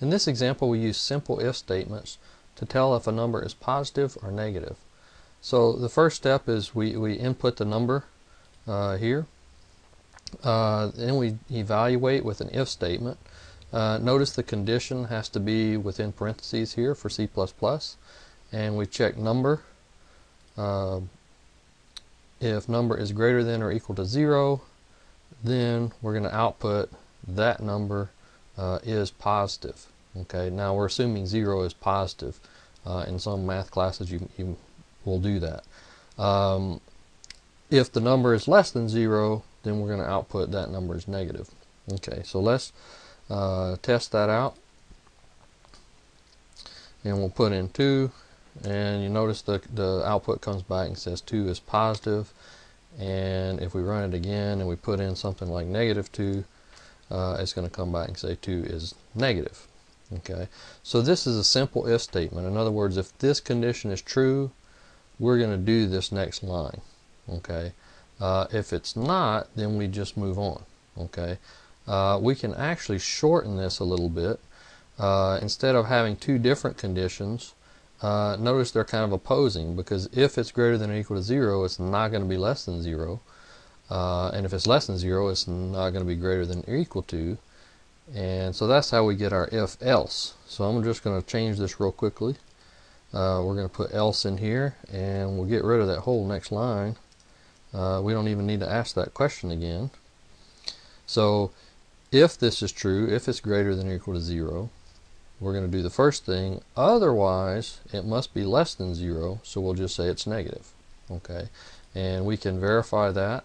In this example we use simple if statements to tell if a number is positive or negative. So the first step is we, we input the number uh, here. Uh, then we evaluate with an if statement. Uh, notice the condition has to be within parentheses here for C++ and we check number. Uh, if number is greater than or equal to 0 then we're going to output that number uh, is positive. Okay, now we're assuming 0 is positive. Uh, in some math classes you, you will do that. Um, if the number is less than 0 then we're going to output that number is negative. Okay, so let's uh, test that out. And we'll put in 2 and you notice the, the output comes back and says 2 is positive. positive and if we run it again and we put in something like negative 2 uh, it's going to come back and say 2 is negative okay? So this is a simple if statement. In other words if this condition is true we're going to do this next line okay? Uh, if it's not then we just move on okay? Uh, we can actually shorten this a little bit uh, instead of having two different conditions uh, notice they're kind of opposing because if it's greater than or equal to 0 it's not going to be less than 0 uh, and if it's less than 0 it's not going to be greater than or equal to and so that's how we get our if else so I'm just going to change this real quickly uh, we're going to put else in here and we'll get rid of that whole next line uh, we don't even need to ask that question again so if this is true if it's greater than or equal to 0 we're going to do the first thing. Otherwise, it must be less than 0, so we'll just say it's negative. Okay, and we can verify that.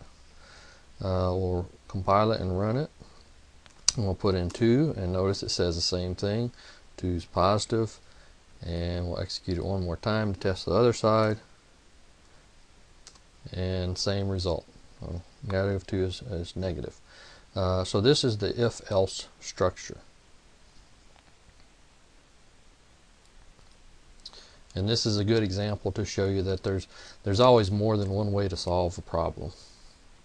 Uh, we'll compile it and run it. We'll put in 2, and notice it says the same thing. 2 is positive, and we'll execute it one more time to test the other side. And same result. Negative 2 is, is negative. Uh, so this is the if-else structure. And this is a good example to show you that there's, there's always more than one way to solve a problem.